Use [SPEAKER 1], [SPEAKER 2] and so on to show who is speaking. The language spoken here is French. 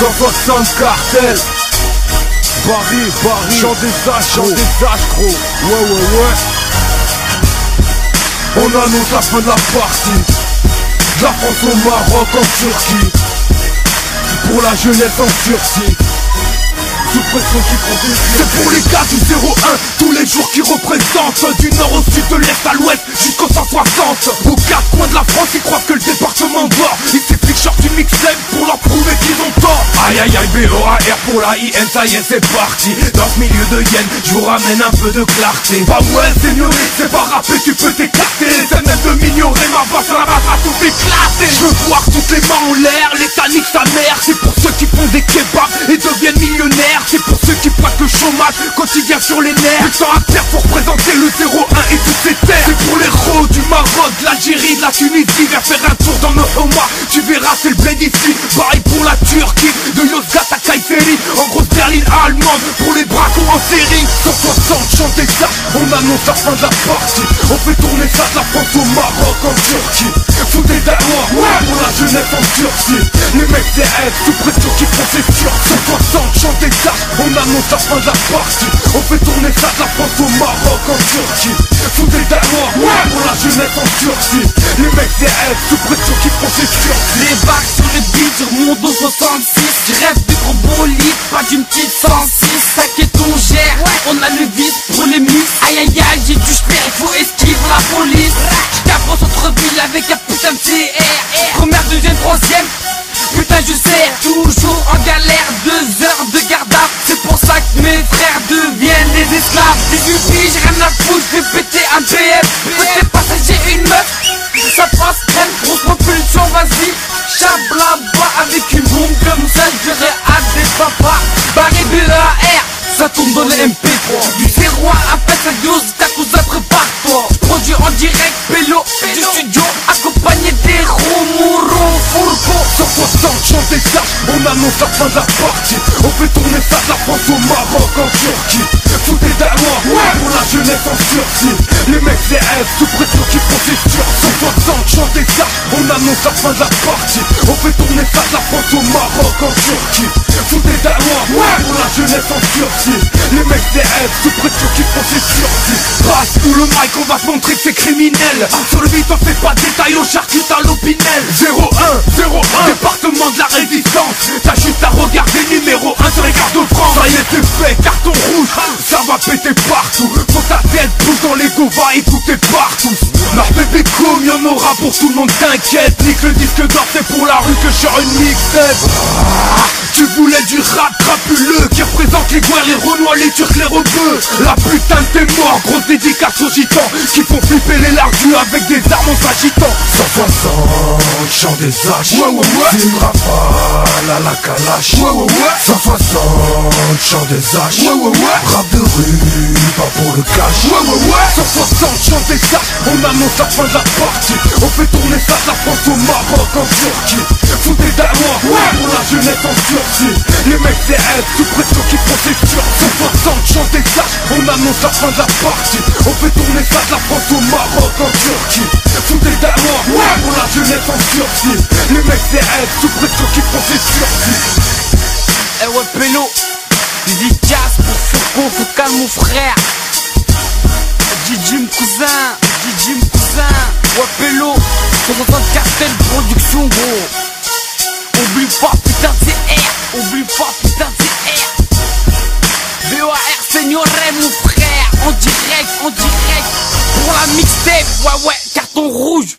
[SPEAKER 1] 160 cartels Paris, Paris, chant des âges, chant des âges gros Ouais ouais ouais. On annonce la fin de la partie la France au Maroc en Turquie. Pour la jeunesse en sursis sous pression qui prend C'est pour les gars du 01 B-O-A-R pour la IN Ça y est c'est parti. Dans ce milieu de yen Je vous ramène un peu de clarté. Bah ouais seigneuré C'est pas rappé tu peux t'écarter C'est même de m'ignorer Ma voix sur la base à tout éclater Je veux voir toutes les mains en l'air Les nique sa mère. C'est pour ceux qui font des kebabs Et deviennent millionnaires. C'est pour ceux qui pointent le chômage quotidien sur les nerfs. Temps à faire pour présenter le 01 et toutes ces terres. C'est pour les héros du Maroc, de l'Algérie, de la Tunisie Viens faire un tour dans nos homas, tu verras c'est le bled ici Pareil pour les bracons en série 160 chants ça, on annonce la fin de la partie. On fait tourner ça de la France au Maroc en Turquie. Tout est à ouais, pour la jeunesse en Turquie. Les mecs des S sous pression qui font ses turcs 160 chants ça, on annonce la fin de la partie. On fait tourner ça de la France au Maroc en Turquie. Tout est à ouais, pour la jeunesse en Turquie. Les mecs des S sous pression qui font ses turcs
[SPEAKER 2] Les vagues sur les beats, remontent au 60
[SPEAKER 1] 160 chante des on annonce la fin de la partie. On fait tourner ça de la France au Maroc en Turquie. Foutez moi, ouais, pour la jeunesse en sursis. Les mecs des F sous pression qui font ses sur 160 chante des on annonce la fin de la partie. On fait tourner ça de la France au Maroc en Turquie. Foutez moi, ouais, pour la jeunesse en sursis. Les mecs des F sous pression qui font ses sursis. Passe tout le mic, on va se montrer que c'est criminel. Sur le beat on fait pas de détails, on charcute à l'opinel. 01, 01, département de la résistance. T'as juste à regarder numéro 1 sur les cartes de France. Ça y est c'est fait, carton rouge, ça va péter partout. Faut ta tête bouge les va écouter partout. Ma bébé comme y'en aura pour tout le monde. T'inquiète Nique le disque d'or c'est pour la rue que j'ai une mixtape ah, Tu voulais du rap crapuleux représente les guerres, les renois, les turcs, les rebeux. La putain de tes morts, grosse dédicace aux gitans Qui font flipper les largus avec des armes en s'agitant 160, chant des haches Ouais ouais ouais, c'est une rafale à la calache. Ouais ouais ouais, 160, chant des haches Ouais ouais ouais, rap de rue, pas pour le cash. Ouais ouais ouais, 160, chant des haches On annonce la fin de la partie. On fait tourner ça de la France au Maroc en Turquie Foutez moi, ouais, pour la jeunesse en sursis. Les mecs des F sous pression qui font ses sur 160, chant des haches On annonce la fin de la partie. On fait tourner ça de la France au Maroc en Turquie. Foutez moi, ouais, pour la jeunesse en sursis. Les mecs des F sous pression qui font ses sursis.
[SPEAKER 2] Eh ouais pélo. Dédicace pour Foucault, Foucault mon frère. DJ cousin, DJ cousin. Ouais pélo, 60 cartel production gros pas putain CR Oublie pas putain CR VOAR Seigneur mon frère. En direct, en direct Pour la mixtape, ouais ouais carton rouge